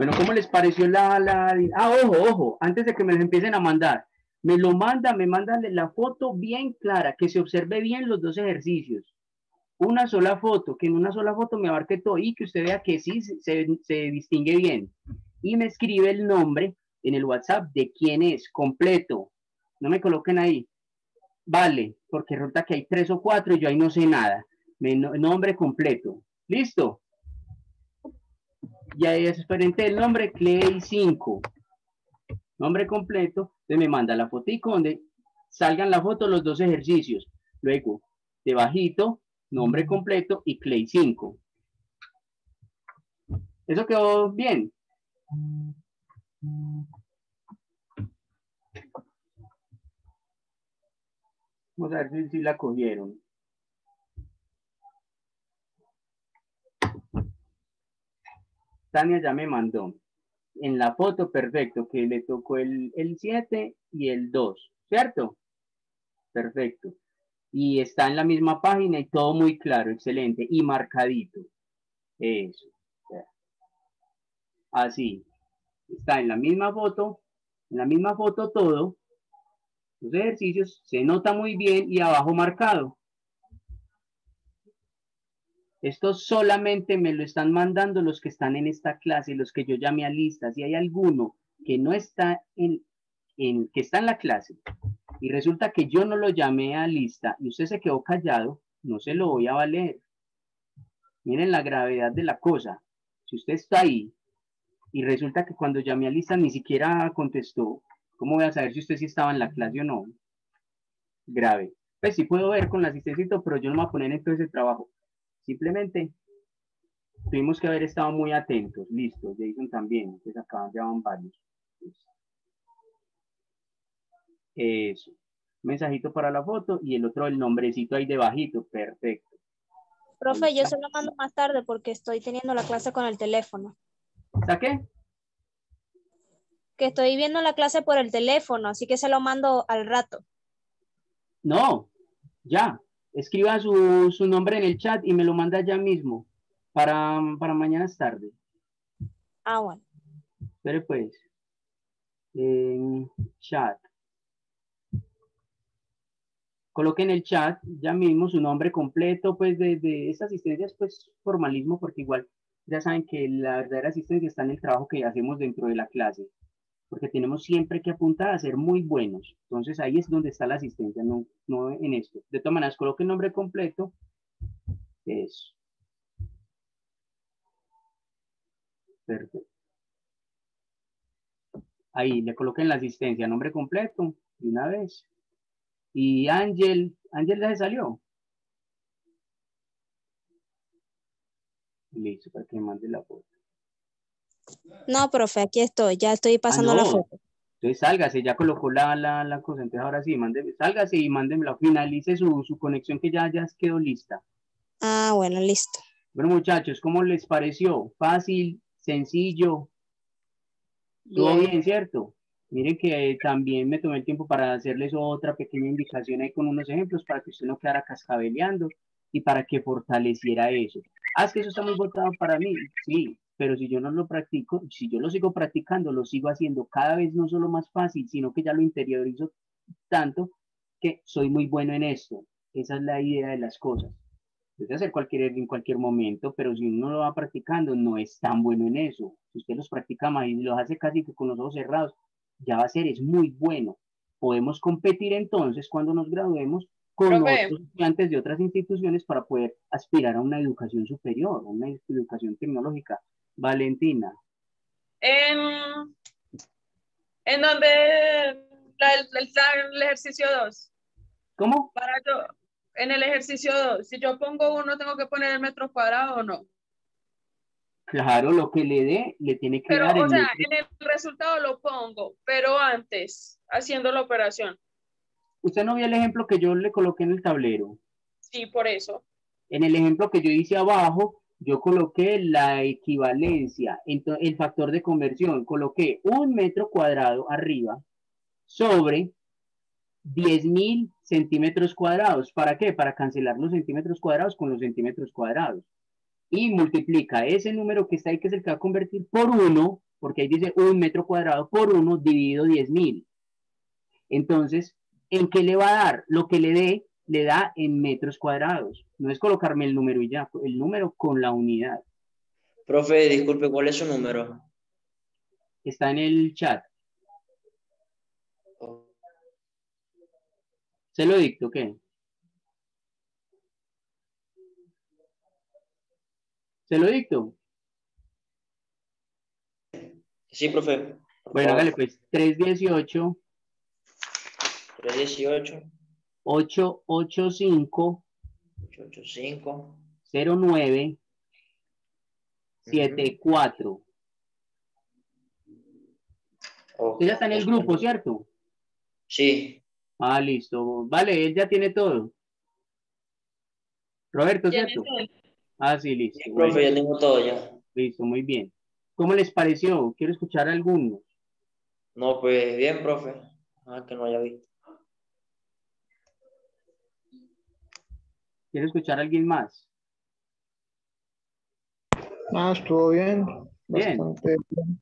Bueno, ¿cómo les pareció la. Ah, ojo, ojo, antes de que me los empiecen a mandar, me lo manda, me mandan la foto bien clara, que se observe bien los dos ejercicios. Una sola foto, que en una sola foto me abarque todo y que usted vea que sí se, se- distingue bien. Y me escribe el nombre en el WhatsApp de quién es, completo. No me coloquen ahí. Vale, porque resulta que hay tres o cuatro y yo ahí no sé nada. Me, no- nombre completo. ¿Listo? Y ahí es diferente el nombre, Clay 5. Nombre completo, entonces me manda la fotico donde salgan la foto los dos ejercicios. Luego, debajito, nombre completo y Clay 5. ¿Eso quedó bien? Vamos a ver si, si la cogieron. Tania ya me mandó. En la foto, perfecto, que le tocó el, el 7 y el 2, ¿cierto? Perfecto. Y está en la misma página y todo muy claro, excelente. Y marcadito. Eso. Así. Está en la misma foto, en la misma foto todo. Los ejercicios se nota muy bien y abajo marcado. Esto solamente me lo están mandando los que están en esta clase, los que yo llamé a lista. Si hay alguno que no está en, que está en la clase y resulta que yo no lo llamé a lista y usted se quedó callado, no se lo voy a valer. Miren la gravedad de la cosa. Si usted está ahí y resulta que cuando llamé a lista ni siquiera contestó, ¿cómo voy a saber si usted sí estaba en la clase o no? Grave. Pues sí puedo ver con la asistencia, pero yo no me voy a poner en todo ese trabajo. Simplemente tuvimos que haber estado muy atentos. Listo, Jason también. Entonces acá ya van varios. Eso. Mensajito para la foto y el otro el nombrecito ahí debajito. Perfecto. Profe, yo se lo mando más tarde porque estoy teniendo la clase con el teléfono. ¿Está qué? Que estoy viendo la clase por el teléfono, así que se lo mando al rato. No, ya. Escriba su, su nombre en el chat y me lo manda ya mismo para, para mañana es tarde. Ah, bueno. Espere pues. En chat. Coloque en el chat ya mismo su nombre completo, pues de, de esta asistencia es pues formalismo, porque igual ya saben que la verdadera asistencia está en el trabajo que hacemos dentro de la clase, porque tenemos siempre que apuntar a ser muy buenos. Entonces ahí es donde está la asistencia, no, no en esto. De todas maneras, coloque el nombre completo. Eso. Perfecto. Ahí le coloquen la asistencia, nombre completo, de una vez. Y Ángel, Ángel ya se salió. Listo, para que mande la foto. No, profe, aquí estoy, ya estoy pasando Ah, la no. foto. Entonces sálgase, ya colocó la, la, la cosa. Entonces ahora sí, mándeme, sálgase y mándemela. Finalice su, su conexión que ya, ya quedó lista. Ah, bueno, listo. Bueno, muchachos, ¿cómo les pareció? Fácil, sencillo. Todo Bien. bien, ¿cierto? Miren que también me tomé el tiempo para hacerles otra pequeña indicación ahí con unos ejemplos para que usted no quedara cascabeleando y para que fortaleciera eso. Ah, es que eso está muy votado para mí. Sí, pero si yo no lo practico, si yo lo sigo practicando, lo sigo haciendo cada vez no solo más fácil, sino que ya lo interiorizo tanto que soy muy bueno en esto. Esa es la idea de las cosas. Puede hacer cualquier en cualquier momento, pero si uno lo va practicando, no es tan bueno en eso. Si usted los practica más y los hace casi que con los ojos cerrados, ya va a ser, es muy bueno. Podemos competir entonces cuando nos graduemos con Profe. otros estudiantes de otras instituciones para poder aspirar a una educación superior, una educación tecnológica. Valentina, En, en donde la- el, el- ejercicio 2. ¿cómo? Para yo, en el ejercicio 2, si yo pongo uno, tengo que poner el metro cuadrado o no. Claro, lo que le dé, le tiene que Pero, dar el o sea, metro. en el resultado lo pongo, pero antes, haciendo la operación. Usted no vio el ejemplo que yo le coloqué en el tablero. Sí, por eso. En el ejemplo que yo hice abajo, yo coloqué la equivalencia, el factor de conversión. Coloqué un metro cuadrado arriba sobre 10.000 centímetros cuadrados. ¿Para qué? Para cancelar los centímetros cuadrados con los centímetros cuadrados. Y multiplica ese número que está ahí, que es el que va a convertir por uno, porque ahí dice un metro cuadrado por uno dividido 10.000. Entonces, ¿en qué le va a dar? Lo que le dé, le da en metros cuadrados. No es colocarme el número y ya, el número con la unidad. Profe, disculpe, ¿cuál es su número? Está en el chat. ¿Se lo dicto qué? ¿Se lo dicto? Sí, profe. Bueno, hágale pues. 318 318 885 885 09 74. Usted ya está en el grupo, ¿cierto? Sí, Ah, listo. Vale, él ya tiene todo. Roberto, ¿Quién ¿cierto? Ah, sí, listo. sí, profe, ya tengo todo ya. listo, muy bien. ¿Cómo les pareció? Quiero escuchar a algunos. No, pues bien, profe. Ah, que no haya visto. Quiero escuchar a alguien más. Ah, estuvo bien. Bien. Bastante bien.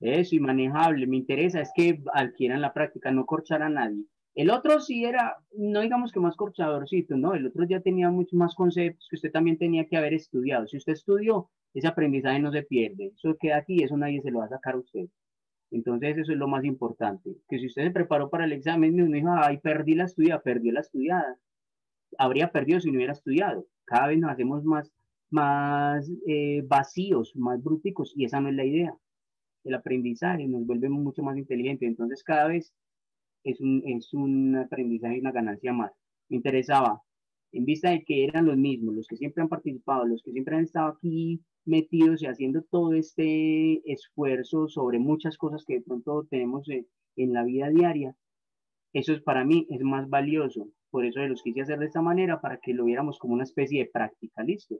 Eso, y manejable. Me interesa es que adquieran la práctica, no corchar a nadie. El otro sí era, no digamos que más corchadorcito, no, el otro ya tenía muchos más conceptos que usted también tenía que haber estudiado. Si usted estudió, ese aprendizaje no se pierde. Eso queda aquí, eso nadie se lo va a sacar a usted. Entonces, eso es lo más importante. Que si usted se preparó para el examen uno dijo, ay, perdí la estudiada, perdió la estudiada. Habría perdido si no hubiera estudiado. Cada vez nos hacemos más, más eh, vacíos, más bruticos, y esa no es la idea. El aprendizaje nos vuelve mucho más inteligentes. Entonces, cada vez es un, es un aprendizaje y una ganancia más. Me interesaba, en vista de que eran los mismos, los que siempre han participado, los que siempre han estado aquí metidos y haciendo todo este esfuerzo sobre muchas cosas que de pronto tenemos en, en la vida diaria, eso es para mí es más valioso. Por eso los quise hacer de esta manera para que lo viéramos como una especie de práctica, listo.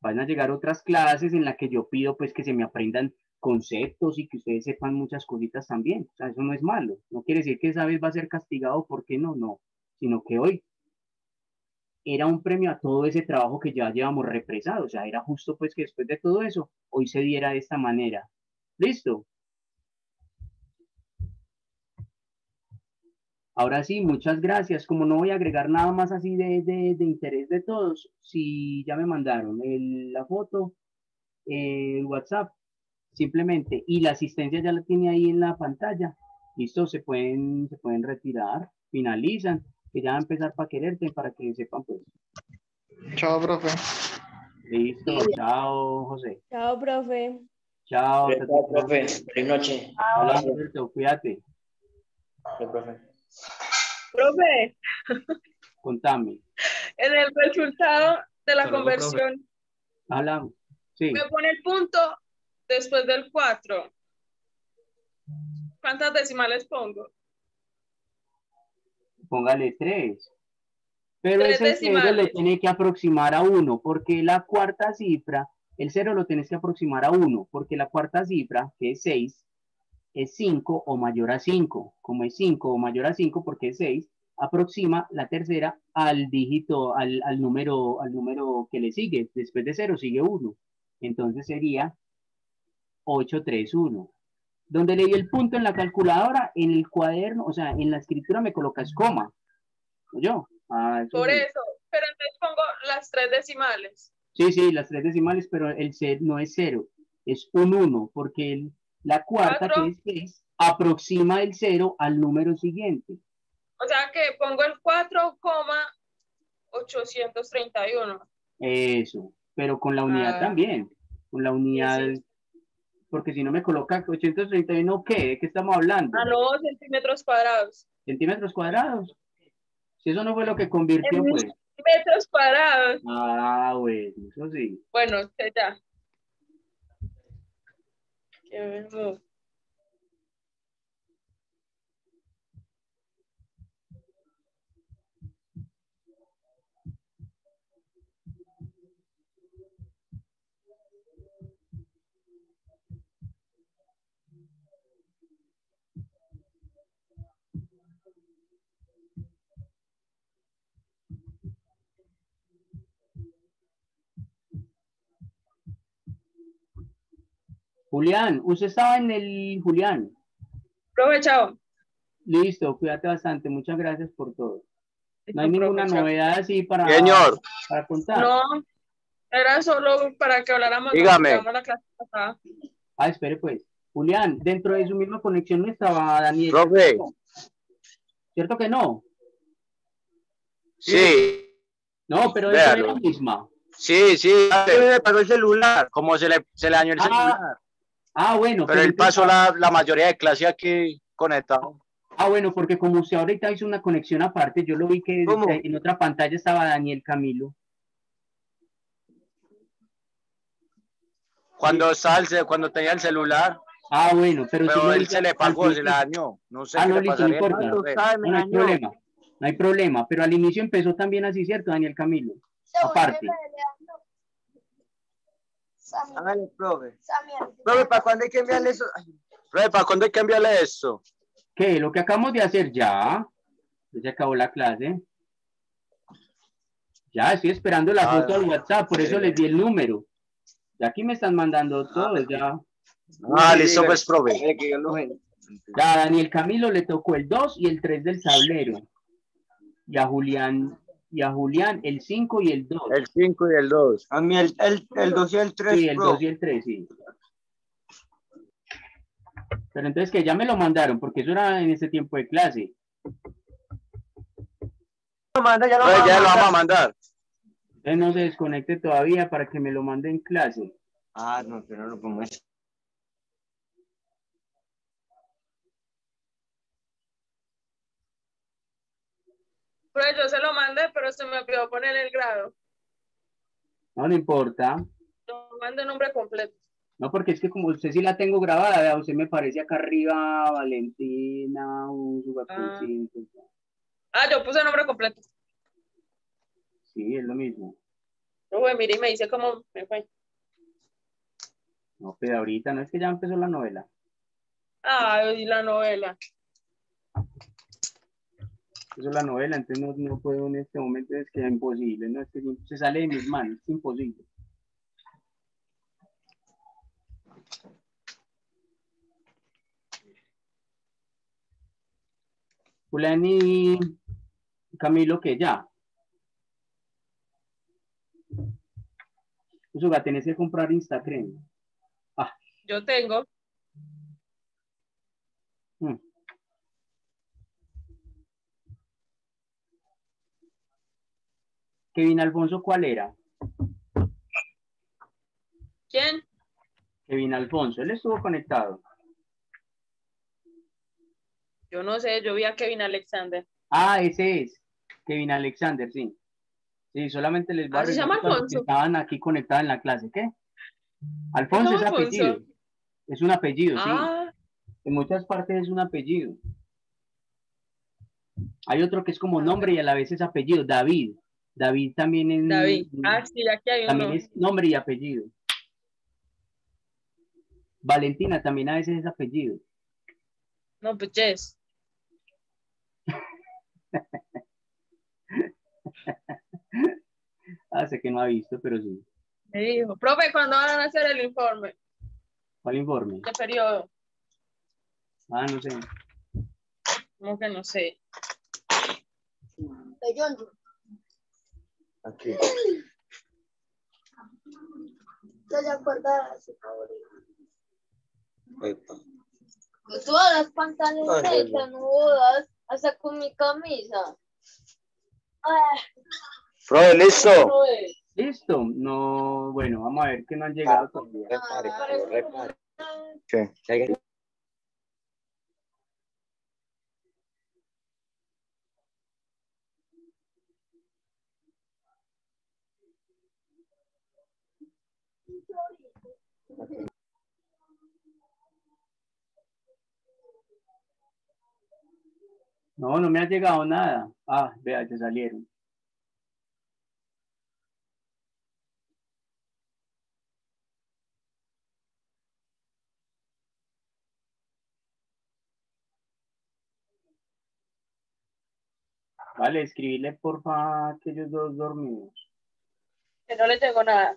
Van a llegar otras clases en las que yo pido pues que se me aprendan conceptos y que ustedes sepan muchas cositas también. O sea, eso no es malo. No quiere decir que esa vez va a ser castigado porque no, no. Sino que hoy era un premio a todo ese trabajo que ya llevamos represado. O sea, era justo pues que después de todo eso, hoy se diera de esta manera. ¿Listo? Ahora sí, muchas gracias. Como no voy a agregar nada más así de, de, de interés de todos, si ya me mandaron el, la foto, el WhatsApp, simplemente, y la asistencia ya la tiene ahí en la pantalla, listo, se pueden, se pueden retirar, finalizan, que ya va a empezar para quererte, para que sepan pues. Chao, profe. Listo, chao, José. Chao, profe. Chao. Chao, profe. Feliz noche. Hola, Alberto, cuídate. Sí, profe. Profe, Contame. en el resultado de la conversión, Habla. Sí. me pone el punto después del 4. ¿Cuántas decimales pongo? Póngale tres. Pero Tres ese cero le tiene que aproximar a uno, porque la cuarta cifra, el cero lo tienes que aproximar a uno, porque la cuarta cifra, que es 6, es 5 o mayor a 5. Como es 5 o mayor a 5, porque es 6, aproxima la tercera al dígito, al, al número, al número que le sigue. Después de 0 sigue 1. Entonces sería 831. Donde leí el punto en la calculadora, en el cuaderno, o sea, en la escritura me colocas coma. ¿Yo? Ah, eso Por sí. eso, pero entonces pongo las tres decimales. Sí, sí, las tres decimales, pero el ser no es cero, es un 1, porque el- la cuarta, Cuatro. que es 6, aproxima el cero al número siguiente. O sea que pongo el 4,831. Eso, pero con la unidad Ah. también, con la unidad, porque si no me coloca 831, ¿qué? ¿De qué estamos hablando? A los centímetros cuadrados. ¿Centímetros cuadrados? Si eso no fue lo que convirtió, En pues. metros cuadrados. Ah, bueno, eso sí. Bueno, ya. Qué bueno. Julián, usted estaba en el Julián. Profe, chao. Listo, cuídate bastante. Muchas gracias por todo. No hay ninguna profe, novedad así para, Señor. para contar. No, era solo para que habláramos Dígame. la clase pasada. Ah, espere pues. Julián, dentro de su misma conexión no estaba Daniel. Profe. ¿Cierto que no? Sí. No, pero Véalo. la misma. Sí, sí. Se le pagó el celular. Como se le, se le dañó el Ah, celular. Ah, bueno. Pero él pasó la, la mayoría de clase aquí conectado. Ah, bueno, porque como usted ahorita hizo una conexión aparte, yo lo vi que ¿Cómo? en otra pantalla estaba Daniel Camilo. Cuando, ce- cuando tenía el celular, Ah, bueno, pero, sí pero lo vi él se le pagó, se le dañó. No sé Ah, qué no, le no importa. No hay problema. No hay problema, pero al inicio empezó también así, ¿cierto, Daniel Camilo? Aparte. Hágale, profe. Profe, ¿para cuándo hay que enviarle eso? Ay, Profe, ¿para cuándo hay que enviarle esto? ¿Qué? Lo que acabamos de hacer ya. Ya se acabó la clase. Ya, estoy esperando la Ah, foto al WhatsApp, por eso les di el número. Ya aquí me están mandando todo, ya. Ah, listo, pues, profe. Ven. A Daniel Camilo le tocó el 2 y el 3 del tablero. Y a Julián, y a Julián el 5 y el 2. El 5 y el 2. A mí el, el, el 2 y el 3. Sí, el 2 y el 3, sí. Pero entonces que ya me lo mandaron, porque eso era en ese tiempo de clase. Lo manda, ya lo, Pues vamos ya a lo vamos a mandar. Entonces no se desconecte todavía para que me lo mande en clase. Ah, no, pero no lo podemos. Pero yo se lo mandé, pero se me olvidó poner el grado. No, no importa. No mandé el nombre completo. No, porque es que como usted sí la tengo grabada, vea, usted me parece acá arriba, Valentina, Úrsula, Ah. Ah, yo puse el nombre completo. Sí, es lo mismo. Uy, mire, y me dice cómo me fue. No, pero ahorita no es que ya empezó la novela. Ay, la novela. Empezó la novela, entonces no, no puedo en este momento, es que es imposible, no es que se sale de mis manos, es imposible. Y Camilo, que ya. Usuga, tenés que comprar Instagram. Yo tengo. Mm. Kevin Alfonso, ¿cuál era? ¿Quién? Kevin Alfonso, él estuvo conectado. Yo no sé, yo vi a Kevin Alexander. Ah, ese es. Kevin Alexander, sí. Sí, solamente les va Ah, ¿se llama los que Alfonso? estaban aquí conectados en la clase. ¿Qué? Alfonso es ¿Se llama apellido. Alfonso? Es un apellido, sí. Ah, En muchas partes es un apellido. Hay otro que es como nombre y a la vez es apellido. David. David también es. David. Ah, sí, aquí hay También uno. es nombre y apellido. Valentina también a veces es apellido. No, pues Jess. Ah, sé que no ha visto, pero sí. Me dijo, profe, ¿cuándo van a hacer el informe ¿Cuál informe? de periodo? Ah, no sé. Como que no sé. Aquí. ¿Te acuerdas? Epa. Todas las pantalones Ay, están nudas, hasta con mi camisa. Ah, Profe, listo. ¿Listo? No, bueno, vamos a ver que no han llegado todavía. Repare, Parece- repare. ¿Qué? No, no me ha llegado nada. Ah, vea, te salieron. Vale, escribirle porfa aquellos dos dormidos. Que no le tengo nada.